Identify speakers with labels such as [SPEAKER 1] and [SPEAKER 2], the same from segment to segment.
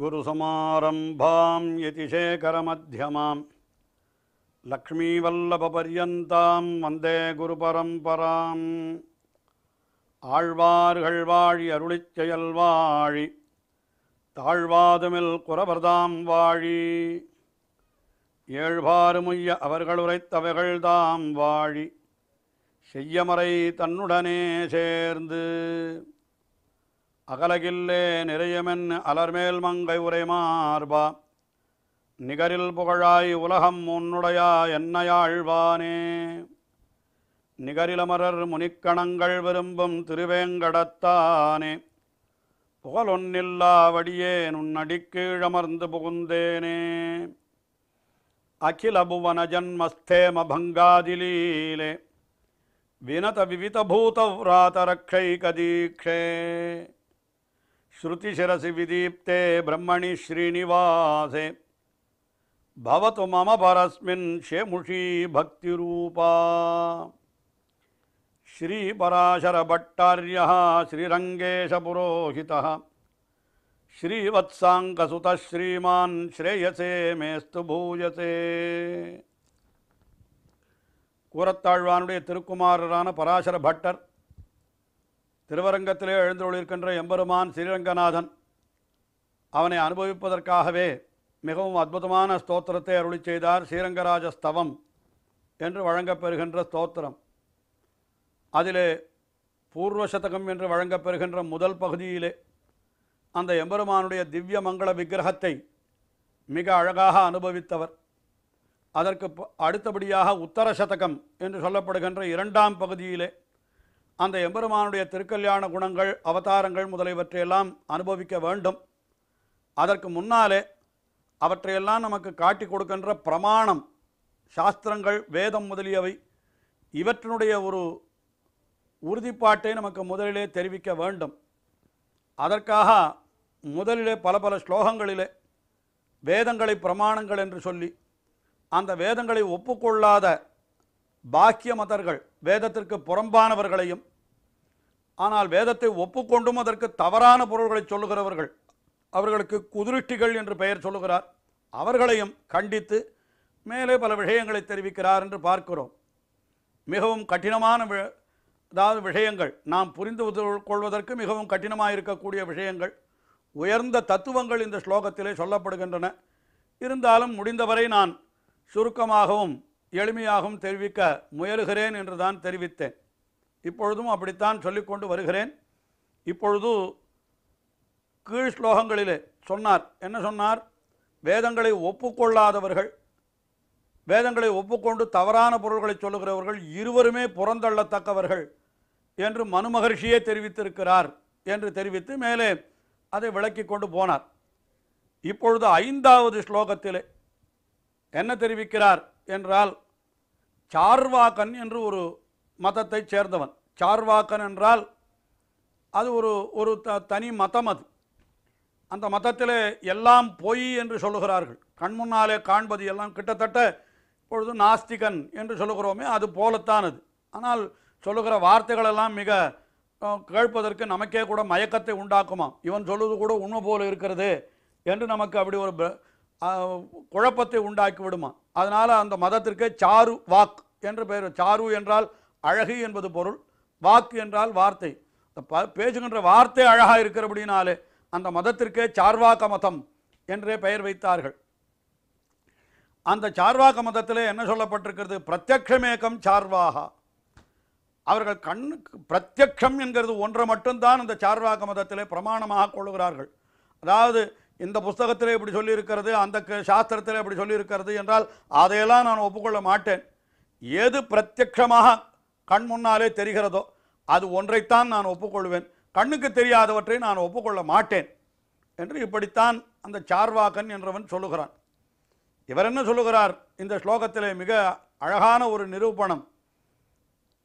[SPEAKER 1] अस्मद्गुरुसमारम्भां यतिशेखरमध्यमां லக்ஷ்மீவல்லபபர்யந்தாம் வந்தே குருபரம்பராம் ஆழ்வார்கள் வாழி அருளிச் செயல் வாழி தாழ்வாதுமில் குறவர்தாம் வாழி ஏழ்பாறுமுய்ய அவர்கள் உரைத்தவைகள்தாம் வாழி செய்யமறை தன்னுடனே சேர்ந்து அகலகில்லே நிறையமென் அலர்மேல் மங்கை உரைமார்பா. நிகரில் புகழாய் உலகம் உன்னுடையா என்னையாழ்வானே நிகரிலமரர் முனிக்கணங்கள் விரும்பும் திருவேங்கடத்தானே. புகழொன்னில்லா வடியேன் உன்னடிக்கீழமர்ந்து புகுந்தேனே. அகில புவன ஜன்மஸ்தேம பங்காதிலீலே. வினத விவிதபூதவ்ராதரக்ஷை கதீக்ஷே श्रुतिशिरसि विदीप्ते ब्रह्मणि श्रीनिवासे भवतु मम परस्मिन् शेमुषी भक्तिरूपा श्रीपराशरभट्टार्यः श्रीरङ्गेशपुरोहितः श्रीवत्साङ्कसुतः श्रीमान् श्रेयसे मेस्तु भूयसे கூரத்தாழ்வானுடைய திருக்குமாரரான பராசர பட்டர் திருவரங்கத்திலே எழுந்தொழிருக்கின்ற எம்பெருமான் ஸ்ரீரங்கநாதன் அவனை அனுபவிப்பதற்காகவே மிகவும் அற்புதமான ஸ்தோத்திரத்தை அருளி செய்தார். ஸ்ரீரங்கராஜ ஸ்தவம் என்று வழங்கப்பெறுகின்ற ஸ்தோத்திரம். அதிலே பூர்வ சதகம் என்று வழங்கப்பெறுகின்ற முதல் பகுதியிலே அந்த எம்பெருமானுடைய திவ்ய மங்கள விக்கிரகத்தை மிக அழகாக அனுபவித்தவர். அதற்கு ப- அடுத்தபடியாக உத்தர சதகம் என்று சொல்லப்படுகின்ற இரண்டாம் பகுதியிலே அந்த எம்பெருமானுடைய திருக்கல்யாண குணங்கள் அவதாரங்கள் முதலியவற்றையெல்லாம் அனுபவிக்க வேண்டும். அதற்கு முன்னாலே அவற்றையெல்லாம் நமக்கு காட்டி கொடுக்கின்ற பிரமாணம் சாஸ்திரங்கள் வேதம் முதலியவை இவற்றினுடைய ஒரு உறுதிப்பாட்டை நமக்கு முதலிலே தெரிவிக்க வேண்டும். அதற்காக முதலிலே பல பல ஸ்லோகங்களிலே வேதங்களை பிரமாணங்கள் என்று சொல்லி அந்த வேதங்களை ஒப்புக்கொள்ளாத பாக்கிய மதர்கள் வேதத்திற்கு புறம்பானவர்களையும் ஆனால் வேதத்தை ஒப்புக்கொண்டும் அதற்கு தவறான பொருள்களை சொல்லுகிறவர்கள் அவர்களுக்கு குதிருஷ்டிகள் என்று பெயர் சொல்லுகிறார். அவர்களையும் கண்டித்து மேலே பல விஷயங்களை தெரிவிக்கிறார் என்று பார்க்கிறோம். மிகவும் கடினமான வி- அதாவது விஷயங்கள். நாம் புரிந்து கொள்வதற்கு மிகவும் கடினமாக இருக்கக்கூடிய விஷயங்கள். உயர்ந்த தத்துவங்கள் இந்த ஸ்லோகத்திலே சொல்லப்படுகின்றன. இருந்தாலும் முடிந்தவரை நான் சுருக்கமாகவும் எளிமையாகவும் தெரிவிக்க முயலுகிறேன் என்று தான் தெரிவித்தேன். இப்பொழுதும் அப்படித்தான் சொல்லிக்கொண்டு வருகிறேன். இப்பொழுது கீழ் ஸ்லோகங்களிலே சொன்னார். என்ன சொன்னார்? வேதங்களை ஒப்புக்கொள்ளாதவர்கள் வேதங்களை ஒப்புக்கொண்டு தவறான பொருள்களை சொல்லுகிறவர்கள் இருவருமே புறந்தள்ளத்தக்கவர்கள் என்று மனு மகர்ஷியே தெரிவித்திருக்கிறார் என்று தெரிவித்து மேலே அதை விளக்கி கொண்டு போனார். இப்பொழுது ஐந்தாவது ஸ்லோகத்திலே என்ன தெரிவிக்கிறார் என்றால் சார்வாகன் என்று ஒரு மதத்தைச் சேர்ந்தவன். சார்வாக்கன் என்றால் அது ஒரு ஒரு த தனி மதம் அது. அந்த மதத்தில் எல்லாம் பொய் என்று சொல்லுகிறார்கள். கண் முன்னாலே காண்பது எல்லாம் கிட்டத்தட்ட இப்பொழுது நாஸ்திகன் என்று சொல்லுகிறோமே அது போலத்தான் அது. ஆனால் சொல்லுகிற வார்த்தைகளெல்லாம் மிக கேட்பதற்கு நமக்கே கூட மயக்கத்தை உண்டாக்குமாம். இவன் சொல்லுவது கூட உண்மை போல இருக்கிறது என்று நமக்கு அப்படி ஒரு ப- குழப்பத்தை உண்டாக்கி விடுமா அதனால் அந்த மதத்திற்கே சாரு வாக் என்று பெயர். சாரு என்றால் அழகு என்பது பொருள் வாக்கு என்றால் வார்த்தை. இந்த ப பேசுகின்ற வார்த்தை அழகாக இருக்கிறபடினாலே அந்த மதத்திற்கே சார்வாக்க மதம் என்றே பெயர் வைத்தார்கள். அந்த சார்வாக மதத்தில் என்ன சொல்லப்பட்டிருக்கிறது? பிரத்யக்ஷமேகம் சார்வாகா. அவர்கள் கண்ணுக்கு பிரத்யக்ஷம் என்கிறது ஒன்றை மட்டும்தான் அந்த சார்வாக மதத்திலே பிரமாணமாக கொள்கிறார்கள் அதாவது இந்த புஸ்தகத்தில் இப்படி சொல்லியிருக்கிறது அந்த க- இப்படி சொல்லியிருக்கிறது என்றால் அதையெல்லாம் நான் ஒப்புக்கொள்ள மாட்டேன். எது பிரத்யக்ஷமாக கண் முன்னாலே தெரிகிறதோ அது ஒன்றைத்தான் நான் ஒப்புக்கொள்வேன். கண்ணுக்கு தெரியாதவற்றை நான் ஒப்புக்கொள்ள மாட்டேன் என்று இப்படித்தான் அந்த சார்வாக்கன் என்றவன் சொல்லுகிறான். இவர் என்ன சொல்லுகிறார்? இந்த ஸ்லோகத்திலே மிக அழகான ஒரு நிரூபணம்.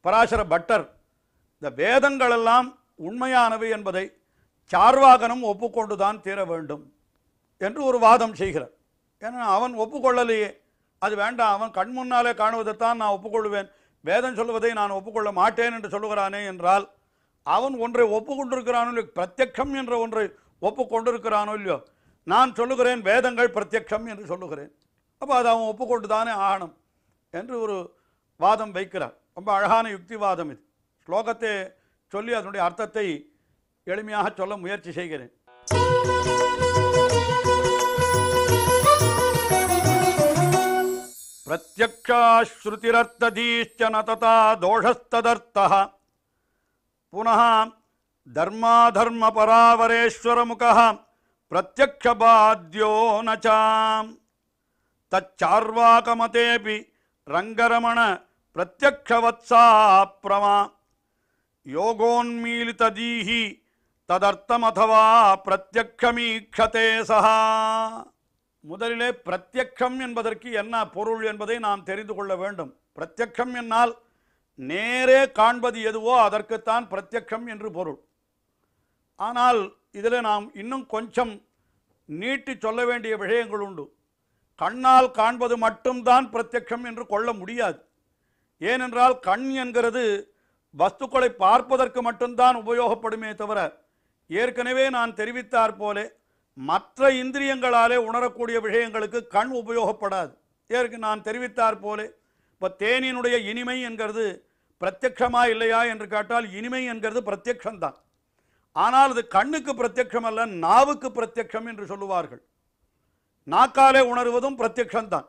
[SPEAKER 1] பராசர பட்டர் இந்த வேதங்களெல்லாம் உண்மையானவை என்பதை சார்வாகனும் ஒப்புக்கொண்டுதான் தீர வேண்டும் என்று ஒரு வாதம் செய்கிறார். ஏன்னா அவன் ஒப்புக்கொள்ளலையே. அது வேண்டாம் அவன் கண் முன்னாலே காணுவதைத்தான் நான் ஒப்புக்கொள்வேன். வேதம் சொல்வதை நான் ஒப்புக்கொள்ள மாட்டேன் என்று சொல்லுகிறானே என்றால் அவன் ஒன்றை ஒப்புக்கொண்டிருக்கிறான் பிரத்யக்ஷம் என்ற ஒன்றை ஒப்புக்கொண்டிருக்கிறானோ இல்லையோ? நான் சொல்லுகிறேன் வேதங்கள் பிரத்யக்ஷம் என்று சொல்லுகிறேன். அப்போ அதை அவன் ஒப்புக்கொண்டு தானே ஆகணும் என்று ஒரு வாதம் வைக்கிறார். ரொம்ப அழகான யுக்திவாதம் இது. ஸ்லோகத்தை சொல்லி அதனுடைய அர்த்தத்தை எளிமையாக சொல்ல முயற்சி செய்கிறேன். प्रत्यक्षाश्रुतिरर्थधीश्च न तथा दोषस्तदर्थः। पुनः धर्माधर्मपरावरेश्वरमुखः प्रत्यक्षबाध्यो न च तच्चार्वाकमतेऽपि रङ्गरमण प्रत्यक्षवत्सा प्रमा। योगोन्मीलितदीः तदर्थमथवा प्रत्यक्षमीक्षते सः। முதலிலே பிரத்யக்ஷம் என்பதற்கு என்ன பொருள் என்பதை நாம் தெரிந்து கொள்ள வேண்டும். பிரத்யக்ஷம் என்னால் நேரே காண்பது எதுவோ அதற்குத்தான் பிரத்யக்ஷம் என்று பொருள். ஆனால் இதில் நாம் இன்னும் கொஞ்சம் நீட்டி சொல்ல வேண்டிய விஷயங்கள் உண்டு. கண்ணால் காண்பது மட்டும்தான் பிரத்யக்ஷம் என்று கொள்ள முடியாது. ஏனென்றால் கண் என்கிறது வஸ்துக்களை பார்ப்பதற்கு மட்டும்தான் உபயோகப்படுமே தவிர ஏற்கனவே நான் தெரிவித்தார் போலே மற்ற இந்திரியங்களாலே உணரக்கூடிய விஷயங்களுக்கு கண் உபயோகப்படாது. இதற்கு நான் தெரிவித்தார் போலே இப்போ தேனினுடைய இனிமை என்கிறது பிரத்யக்ஷமா இல்லையா என்று கேட்டால் இனிமை என்கிறது பிரத்யக்ஷம்தான் ஆனால் அது கண்ணுக்கு பிரத்யக்ஷம் அல்ல நாவுக்கு பிரத்யக்ஷம் என்று சொல்லுவார்கள். நாக்காலே உணர்வதும் பிரத்யக்ஷம்தான்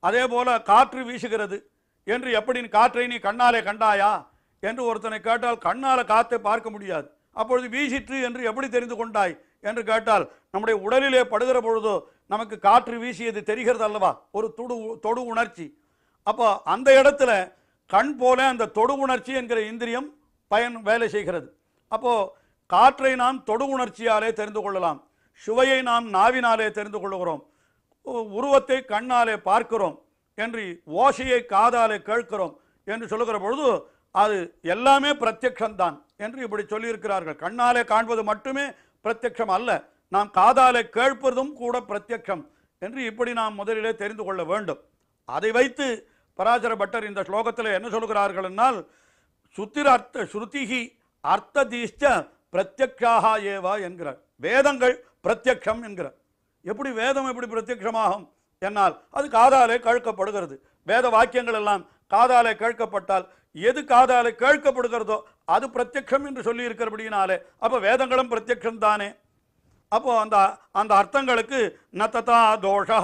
[SPEAKER 1] அதே போல காற்று வீசுகிறது. என்று எப்படி காற்றை நீ கண்ணாலே கண்டாயா? என்று ஒருத்தனை கேட்டால் கண்ணால் காற்றை பார்க்க முடியாது. அப்பொழுது வீசிற்று என்று எப்படி தெரிந்து கொண்டாய்? என்று கேட்டால் நம்முடைய உடலிலே படுகிற பொழுதோ நமக்கு காற்று வீசியது தெரிகிறது அல்லவா? ஒரு தொடு தொடு உணர்ச்சி. அப்போ அந்த இடத்துல கண் போல அந்த தொடு உணர்ச்சி என்கிற இந்திரியம் பயன் வேலை செய்கிறது. அப்போது காற்றை நாம் தொடு உணர்ச்சியாலே தெரிந்து கொள்ளலாம். சுவையை நாம் நாவினாலே தெரிந்து கொள்ளுகிறோம். உ- உருவத்தை கண்ணாலே பார்க்கிறோம். என்று ஓசையை காதாலே கேட்கிறோம். என்று சொல்லுகிற பொழுது அது எல்லாமே பிரத்யக்ஷம்தான் என்று இப்படி சொல்லியிருக்கிறார்கள். கண்ணாலே காண்பது மட்டுமே பிரத்யக்ஷம் அல்ல. நாம் காதாலே கேட்பதும் கூட பிரத்யக்ஷம் என்று இப்படி நாம் முதலிலே தெரிந்து கொள்ள வேண்டும். அதை வைத்து பராசர பட்டர் இந்த ஸ்லோகத்தில் என்ன சொல்கிறார்கள் என்னால் சுத்திர அர்த்த ஸ்ருதிகி அர்த்ததீஷ்ட பிரத்யக்ஷாக ஏவா என்கிறார். வேதங்கள் பிரத்யக்ஷம் என்கிறார். எப்படி வேதம் எப்படி பிரத்யக்ஷமாகும் என்னால் அது காதாலே கேட்கப்படுகிறது. வேத வாக்கியங்கள் எல்லாம் காதாலே கேட்கப்பட்டால் எது காதால் கேட்கப்படுகிறதோ அது பிரத்யக்ஷம் என்று சொல்லியிருக்கிறபடியினாலே. அப்போ வேதங்களும் பிரத்யக்ஷம் தானே? அப்போது அந்த அந்த அர்த்தங்களுக்கு நத்ததா தோஷா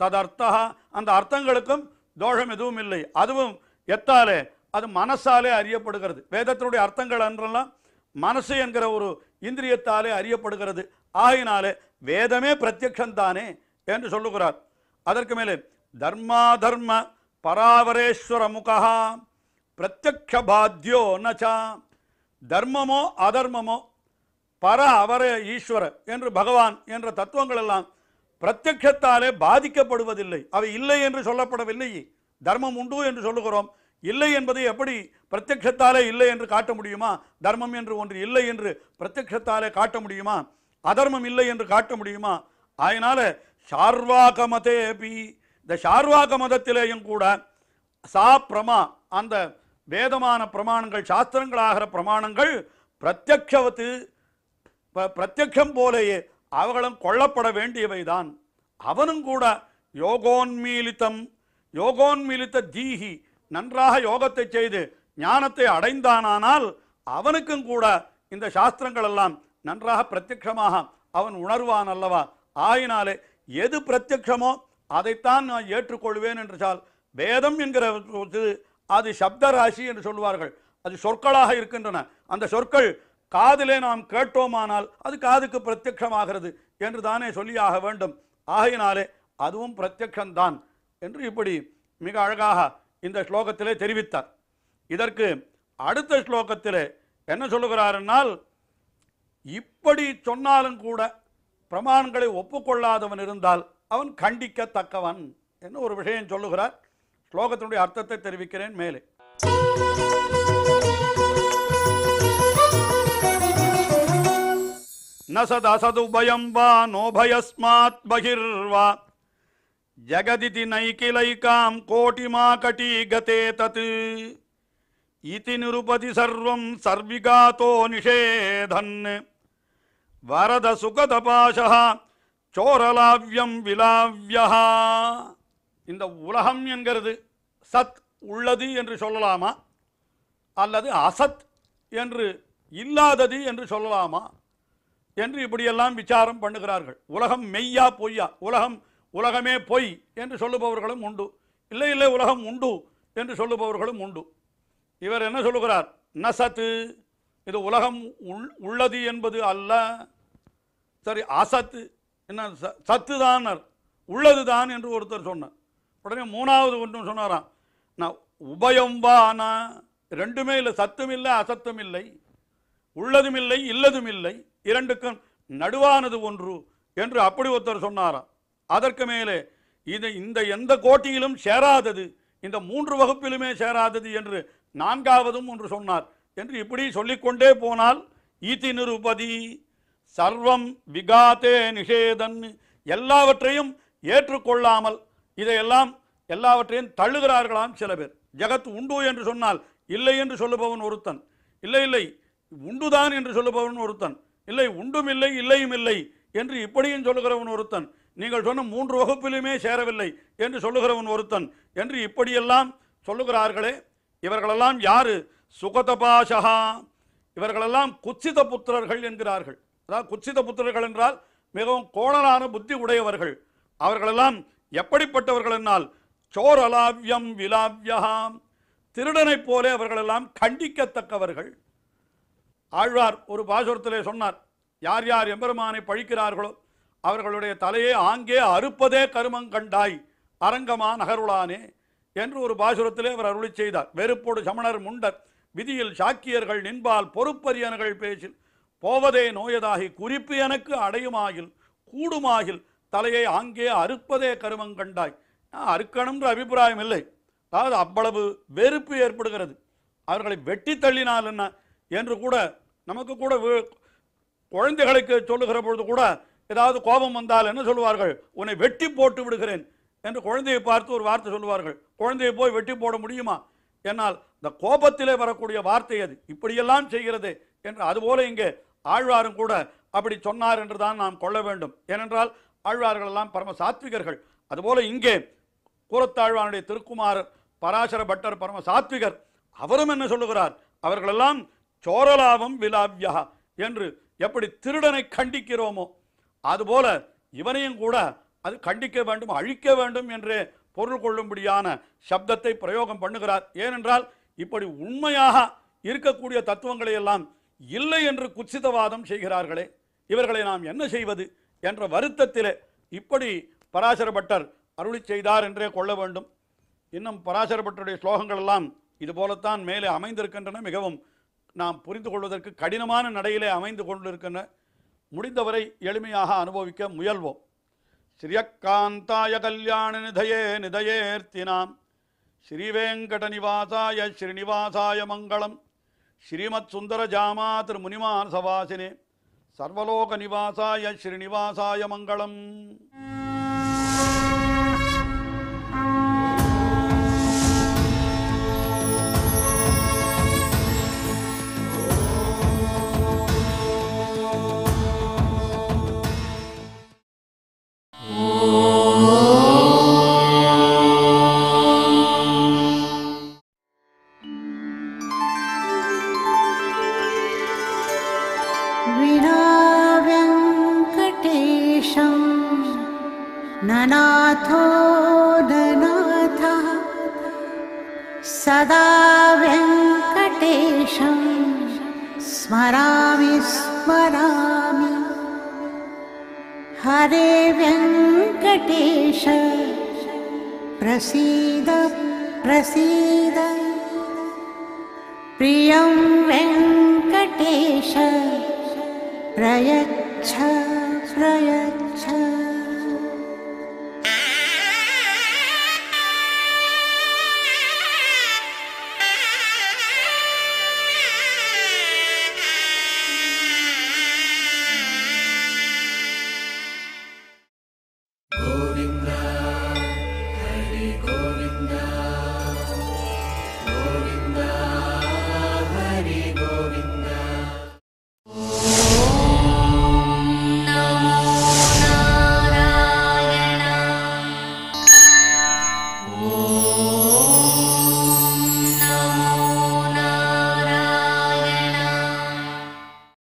[SPEAKER 1] ததர்த்தா அந்த அர்த்தங்களுக்கும் தோஷம் எதுவும் இல்லை. அதுவும் எத்தாலே? அது மனசாலே அறியப்படுகிறது. வேதத்தினுடைய அர்த்தங்கள் என்றெல்லாம் மனசு என்கிற ஒரு இந்திரியத்தாலே அறியப்படுகிறது. ஆகினாலே வேதமே பிரத்யக்ஷந்தானே என்று சொல்லுகிறார். அதற்கு மேலே தர்மா தர்ம பராவரேஸ்வர முகா பிரத்யக்ஷ பாத்தியோ நச்சா தர்மமோ அதர்மமோ பர அவர ஈஸ்வர என்று பகவான் என்ற தத்துவங்கள் எல்லாம் பிரத்யக்ஷத்தாலே பாதிக்கப்படுவதில்லை. அவை இல்லை என்று சொல்லப்படவில்லை. தர்மம் உண்டு என்று சொல்லுகிறோம். இல்லை என்பதை எப்படி பிரத்யக்ஷத்தாலே இல்லை என்று காட்ட முடியுமா? தர்மம் என்று ஒன்று இல்லை என்று பிரத்யத்தாலே காட்ட முடியுமா? அதர்மம் இல்லை என்று காட்ட முடியுமா? அதனால் சார்வாக மதேபி இந்த சார்வாக மதத்திலேயும் கூட சா பிரமா அந்த வேதமான பிரமாணங்கள் சாஸ்திரங்களாகிற பிரமாணங்கள் பிரத்யக்ஷவத்து ப- பிரத்யக்ஷம் போலேயே அவர்களும் கொல்லப்பட வேண்டியவைதான். அவனும் கூட யோகோன்மீலித்தம் யோகோன்மீலித்த தீஹி நன்றாக யோகத்தை செய்து ஞானத்தை அடைந்தானானால் அவனுக்கும் கூட இந்த சாஸ்திரங்கள் எல்லாம் நன்றாக பிரத்யக்ஷமாக அவன் உணர்வான் அல்லவா? ஆயினாலே எது பிரத்யக்ஷமோ அதைத்தான் நான் ஏற்றுக்கொள்வேன் என்றால் வேதம் என்கிற இது அது சப்த ராசி என்று சொல்லுவார்கள். அது சொற்களாக இருக்கின்றன. அந்த சொற்கள் காதிலே நாம் கேட்டோமானால் அது காதுக்கு பிரத்யக்ஷமாகிறது என்று தானே சொல்லியாக வேண்டும். ஆகையினாலே அதுவும் பிரத்யக்ஷந்தான் என்று இப்படி மிக அழகாக இந்த ஸ்லோகத்திலே தெரிவித்தார். இதற்கு அடுத்த ஸ்லோகத்திலே என்ன சொல்லுகிறார் என்னால் இப்படி சொன்னாலும் கூட பிரமாணங்களை ஒப்புக்கொள்ளாதவன் இருந்தால் அவன் கண்டிக்கத்தக்கவன் என்று ஒரு விஷயம் சொல்லுகிறார். ஸ்லோகத்தினுடைய அர்த்தத்தை தெரிவிக்கிறேன் மேலே न सदसदुभयं वा नोभयस्मात् बहिर्वा जगदिति नैकिलैकां कोटिमाकटी गते तत् इति निरुपति सर्वं सर्विगातो निषेधन् வரத சுகதபாசா சோரலாவியம் விலாவியா இந்த உலகம் என்கிறது சத் உள்ளது என்று சொல்லலாமா? அல்லது அசத் என்று இல்லாதது என்று சொல்லலாமா? என்று இப்படியெல்லாம் விசாரம் பண்ணுகிறார்கள். உலகம் மெய்யா பொய்யா? உலகம் உலகமே பொய் என்று சொல்லுபவர்களும் உண்டு. இல்லை இல்லை உலகம் உண்டு என்று சொல்லுபவர்களும் உண்டு. இவர் என்ன சொல்லுகிறார்? நசத்து இது உலகம் உள்ளது என்பது அல்ல. சரி அசத்து. என்ன ச- சத்து தான் உள்ளது தான் என்று ஒருத்தர் சொன்னார். உடனே மூணாவது ஒன்று சொன்னாராம். நான் உபயம் வானா ரெண்டுமே இல்லை சத்தும் இல்லை அசத்தும் இல்லை உள்ளதும் இல்லை இல்லதும் இல்லை இரண்டுக்கும் நடுவானது ஒன்று என்று அப்படி ஒருத்தர் சொன்னாராம். அதற்கு மேலே இது இந்த எந்த கோட்டியிலும் சேராதது இந்த மூன்று வகுப்பிலுமே சேராதது என்று நான்காவதும் ஒன்று சொன்னார் என்று இப்படி சொல்லிக்கொண்டே போனால் ஈதி நிருபதி சர்வம் விகாத்தே நிஷேதன் எல்லாவற்றையும் ஏற்றுக்கொள்ளாமல் இதையெல்லாம் எல்லாவற்றையும் தள்ளுகிறார்களாம் சில பேர். ஜகத் உண்டு என்று சொன்னால் இல்லை என்று சொல்லுபவன் ஒருத்தன். இல்லை இல்லை உண்டுதான் என்று சொல்லுபவன் ஒருத்தன். இல்லை உண்டும் இல்லை இல்லையும் இல்லை என்று இப்படியும் சொல்லுகிறவன் ஒருத்தன். நீங்கள் சொன்ன மூன்று வகுப்பிலுமே சேரவில்லை என்று சொல்லுகிறவன் ஒருத்தன் என்று இப்படியெல்லாம் சொல்லுகிறார்களே. இவர்களெல்லாம் யாரு? சுகதபாஷகா. இவர்களெல்லாம் குச்சித புத்திரர்கள் என்கிறார்கள். அதாவது குச்சித புத்திரர்கள் என்றால் மிகவும் கோணலான புத்தி உடையவர்கள். அவர்களெல்லாம் எப்படிப்பட்டவர்கள் என்னால் சோரலாவியம் விலாவியகாம் திருடனைப் போல அவர்களெல்லாம் கண்டிக்கத்தக்கவர்கள். ஆழ்வார் ஒரு பாசுரத்திலே சொன்னார் யார் யார் எம்பெருமானை பழிக்கிறார்களோ அவர்களுடைய தலையை ஆங்கே அறுப்பதே கருமங்கண்டாய். அரங்கமா நகருளானே என்று ஒரு பாசுரத்திலே அவர் அருளி செய்தார். வெறுப்போடு சமணர் முண்டர் விதியில் சாக்கியர்கள் நின்பால் பொறுப்பரியனர்கள் பேசில் போவதே நோயதாகி குறிப்பு எனக்கு அடையுமாகில் கூடுமாகில் தலையை ஆங்கே அறுப்பதே கருமங்கண்டாய் நான் அறுக்கணுன்ற அபிப்பிராயம் இல்லை. அதாவது அவ்வளவு வெறுப்பு ஏற்படுகிறது. அவர்களை வெட்டி தள்ளினால் என்ன? என்று கூட நமக்கு கூட குழந்தைகளுக்கு சொல்லுகிற பொழுது கூட ஏதாவது கோபம் வந்தால் என்ன சொல்லுவார்கள்? உன்னை வெட்டி போட்டு விடுகிறேன். என்று குழந்தையை பார்த்து ஒரு வார்த்தை சொல்லுவார்கள். குழந்தையை போய் வெட்டி போட முடியுமா? என்னால் இந்த கோபத்திலே வரக்கூடிய வார்த்தை அது. இப்படியெல்லாம் செய்கிறது. என்று அதுபோல இங்கே ஆழ்வாரும் கூட அப்படி சொன்னார் என்று தான் நாம் கொள்ள வேண்டும். ஏனென்றால் ஆழ்வார்கள் எல்லாம் பரம சாத்விகர்கள். அதுபோல இங்கே கூரத்தாழ்வானுடைய திருக்குமாரர் பராசர பட்டர் பரம சாத்விகர் அவரும் என்ன சொல்லுகிறார்? அவர்களெல்லாம் சோரலாபம் விலாவியா என்று எப்படி திருடனை கண்டிக்கிறோமோ அதுபோல இவனையும் கூட அது கண்டிக்க வேண்டும் அழிக்க வேண்டும் என்றே பொருள் கொள்ளும்படியான சப்தத்தை பிரயோகம் பண்ணுகிறார். ஏனென்றால் இப்படி உண்மையாக இருக்கக்கூடிய தத்துவங்களை எல்லாம் இல்லை என்று குச்சிதவாதம் செய்கிறார்களே. இவர்களை நாம் என்ன செய்வது? என்ற வருத்தத்திலே இப்படி பராசர பட்டர் அருளி செய்தார் என்றே கொள்ள வேண்டும். இன்னும் பராசர பட்டருடைய ஸ்லோகங்கள் எல்லாம் இது போலத்தான் மேலே அமைந்திருக்கின்றன. மிகவும் நாம் புரிந்து கொள்வதற்கு கடினமான நடையிலே அமைந்து கொண்டிருக்கின்றன. முடிந்தவரை எளிமையாக அனுபவிக்க முயல்வோம். ஸ்ரீயக்காந்தாய கல்யாண நிதயே நிதயேர்த்தினாம். ஸ்ரீவேங்கட நிவாசாய ஸ்ரீனிவாசாய மங்களம். ஸ்ரீமத் சுந்தர ஜாமா திருமுனிமான் சவாசினே. சர்வலோக நிவாசாய ஸ்ரீனிவாசாய மங்களம்
[SPEAKER 2] स्मरामि हरे व्यङ्कटेश प्रसीद प्रसीद। प्रियं वेङ्कटेश प्रयच्छ प्रयच्छ